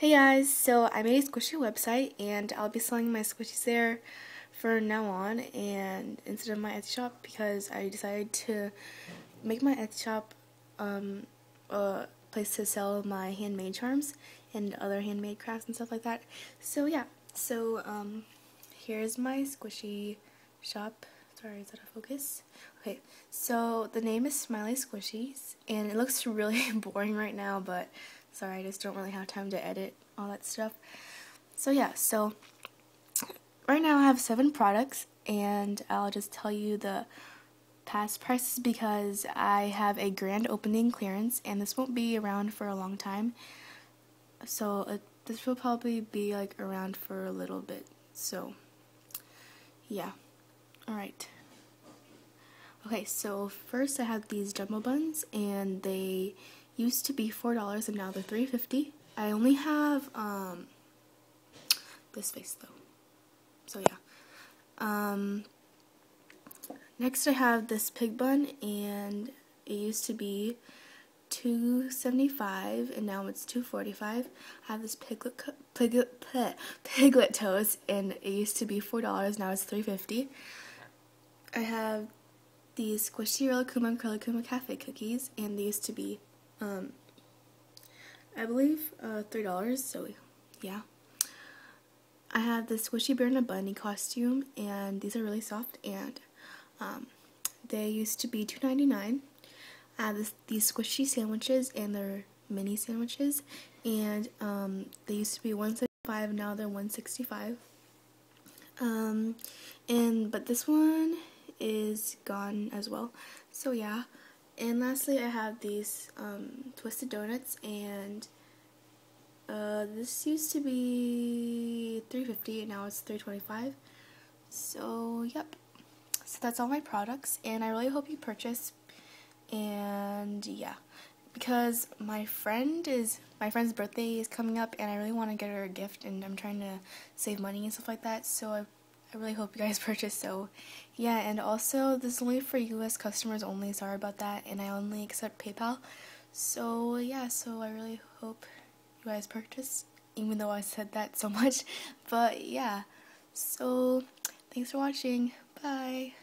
Hey guys, so I made a squishy website and I'll be selling my squishies there for now on and instead of my Etsy shop because I decided to make my Etsy shop um, a place to sell my handmade charms and other handmade crafts and stuff like that. So yeah, so um, here's my squishy shop. Sorry, is that a focus? Okay, so the name is Smiley Squishies and it looks really boring right now but Sorry, I just don't really have time to edit all that stuff. So yeah, so right now I have seven products and I'll just tell you the past prices because I have a grand opening clearance and this won't be around for a long time. So uh, this will probably be like around for a little bit. So yeah. Alright. Okay, so first I have these jumbo buns and they used to be $4 and now they're $3.50. I only have um, this face though. So yeah. Um, next I have this pig bun and it used to be 275 and now it's 245 I have this piglet piglet piglet toast and it used to be four dollars now it's 350 I have these squishy Rilakkuma Korilakkuma Cafe cookies and they used to be um, I believe uh, $3, so yeah. I have the Squishy Bear and a Bunny costume, and these are really soft, and um, they used to be $2.99. I have this, these squishy sandwiches, and they're mini sandwiches, and um, they used to be 175 now they're 165 um, and but this one is gone as well, so yeah. And lastly, I have these um, twisted donuts, and uh, this used to be 350 and now it's 325 So, yep. So that's all my products, and I really hope you purchase. And yeah, because my friend is my friend's birthday is coming up, and I really want to get her a gift, and I'm trying to save money and stuff like that. So I I really hope you guys purchase so yeah and also this is only for US customers only sorry about that and I only accept PayPal. So yeah so I really hope you guys purchase even though I said that so much but yeah. So thanks for watching. Bye